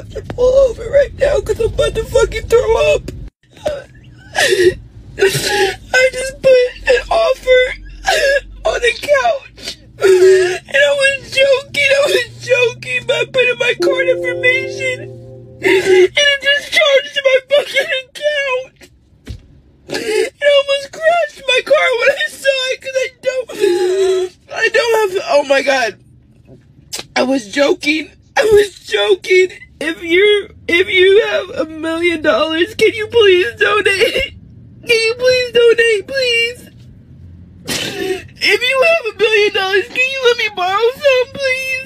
have to pull over right now because I'm about to fucking throw up. I just put an offer on the couch. And I was joking, I was joking by putting my card information. And it just charged my fucking account. It almost crashed my car when I saw it because I don't, I don't have, oh my god. I was joking. I was joking. If you if you have a million dollars, can you please donate? Can you please donate, please? If you have a million dollars, can you let me borrow some, please? Please.